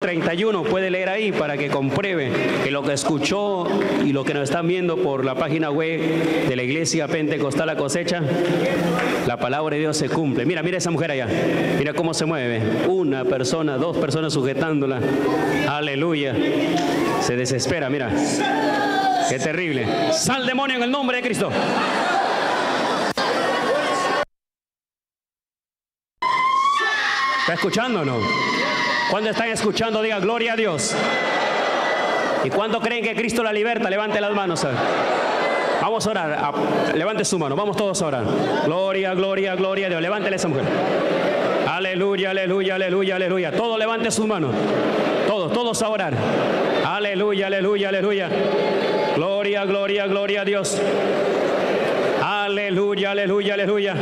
31 puede leer ahí para que compruebe que lo que escuchó y lo que nos están viendo por la página web de la iglesia Pentecostal La Cosecha, la palabra de Dios se cumple. Mira, mira esa mujer allá, mira cómo se mueve. Una persona, dos personas sujetándola. Aleluya. Se desespera, mira. Qué terrible. Sal demonio en el nombre de Cristo. ¿Está escuchando o no? Cuando están escuchando, diga gloria a Dios. ¿Y cuando creen que Cristo la liberta? Levante las manos. Vamos a orar. Levante su mano. Vamos todos a orar. Gloria, gloria, gloria a Dios. Levántele esa mujer. Aleluya, aleluya, aleluya, aleluya. Todos levante su mano. Todos, todos a orar. Aleluya, aleluya, aleluya. Gloria, gloria, gloria a Dios. Aleluya, aleluya, aleluya.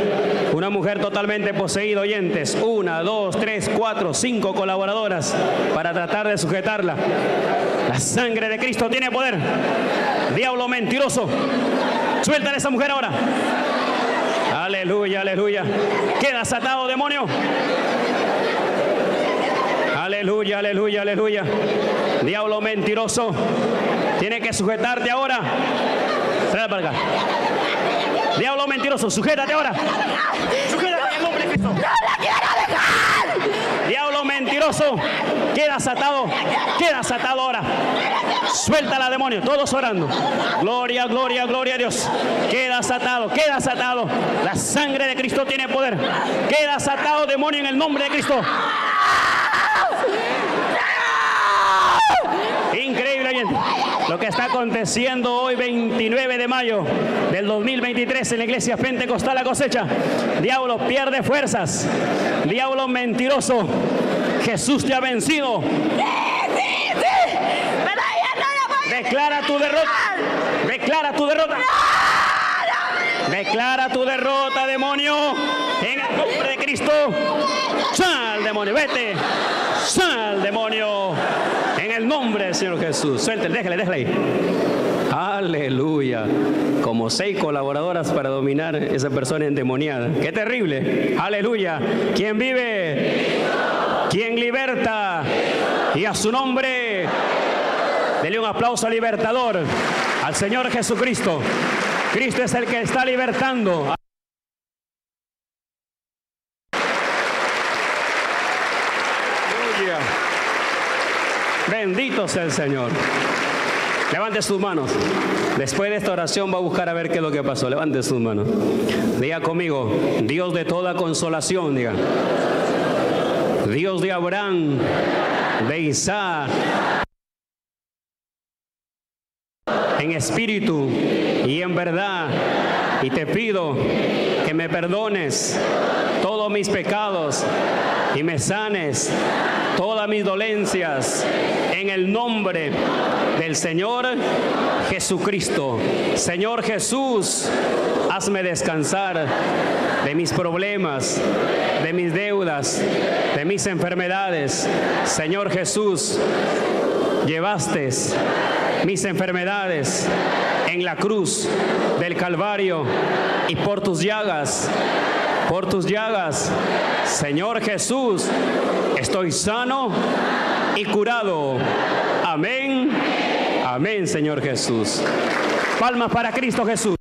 Una mujer totalmente poseída, oyentes. Una, dos, tres, cuatro, cinco colaboradoras para tratar de sujetarla. La sangre de Cristo tiene poder. Diablo mentiroso. Suelta a esa mujer ahora. Aleluya, aleluya. Quedas atado, demonio. Aleluya, aleluya, aleluya. Diablo mentiroso. Tiene que sujetarte ahora. Trae para acá. Diablo mentiroso, sujétate ahora. Sujétate en nombre de Cristo. ¡No la quiero dejar! Diablo mentiroso, quedas atado, quedas atado ahora. Suéltala, demonio, todos orando. Gloria, gloria, gloria a Dios. Quedas atado, quedas atado. La sangre de Cristo tiene poder. Quedas atado, demonio, en el nombre de Cristo. Increíble. Lo que está aconteciendo hoy, 29 de mayo del 2023, en la iglesia Pentecostal La Cosecha. Diablo pierde fuerzas. Diablo mentiroso. Jesús te ha vencido. Declara tu derrota. Declara tu derrota. Declara tu derrota, demonio. En el nombre de Cristo. Sal, demonio. Vete. Sal, demonio el nombre del Señor Jesús. Suéltale, déjale, déjale ahí. Aleluya. Como seis colaboradoras para dominar esa persona endemoniada. Qué terrible. Aleluya. ¿Quién vive? ¿Quién liberta? Y a su nombre, dele un aplauso al libertador, al Señor Jesucristo. Cristo es el que está libertando. Bendito sea el Señor. Levante sus manos. Después de esta oración va a buscar a ver qué es lo que pasó. Levante sus manos. Diga conmigo, Dios de toda consolación, diga. Dios de Abraham, de Isaac, en espíritu y en verdad. Y te pido que me perdones todos mis pecados y me sanes todas mis dolencias en el nombre del Señor Jesucristo. Señor Jesús, hazme descansar de mis problemas, de mis deudas, de mis enfermedades. Señor Jesús, llevaste mis enfermedades en la cruz del Calvario y por tus llagas, por tus llagas, Señor Jesús, estoy sano y curado. Amén. Amén, Señor Jesús. Palmas para Cristo Jesús.